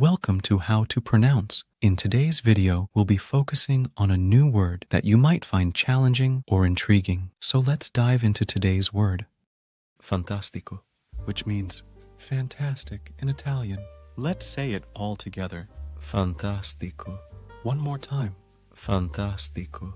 Welcome to How to Pronounce. In today's video, we'll be focusing on a new word that you might find challenging or intriguing. So let's dive into today's word. Fantastico, which means fantastic in Italian. Let's say it all together. Fantastico. One more time. Fantastico.